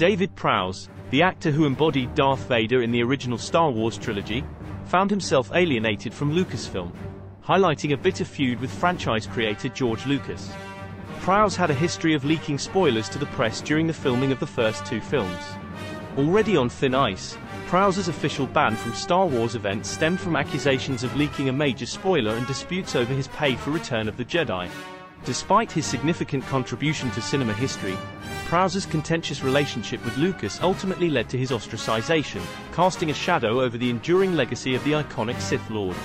David Prowse, the actor who embodied Darth Vader in the original Star Wars trilogy, found himself alienated from Lucasfilm, highlighting a bitter feud with franchise creator George Lucas. Prowse had a history of leaking spoilers to the press during the filming of the first two films. Already on thin ice, Prowse's official ban from Star Wars events stemmed from accusations of leaking a major spoiler and disputes over his pay for Return of the Jedi. Despite his significant contribution to cinema history, Prowse's contentious relationship with Lucas ultimately led to his ostracization, casting a shadow over the enduring legacy of the iconic Sith Lord.